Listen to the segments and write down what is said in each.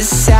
this sound.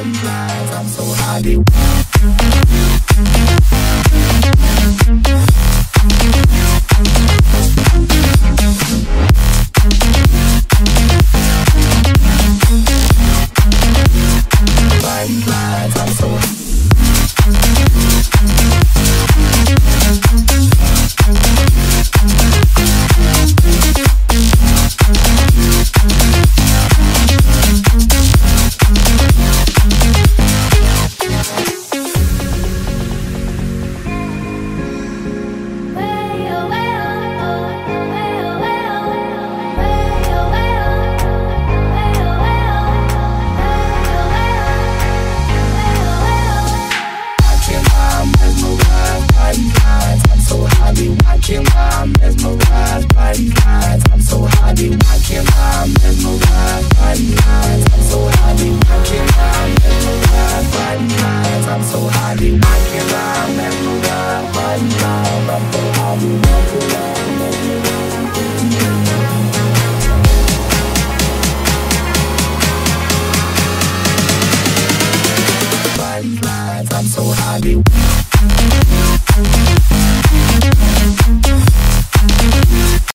I'm so happy.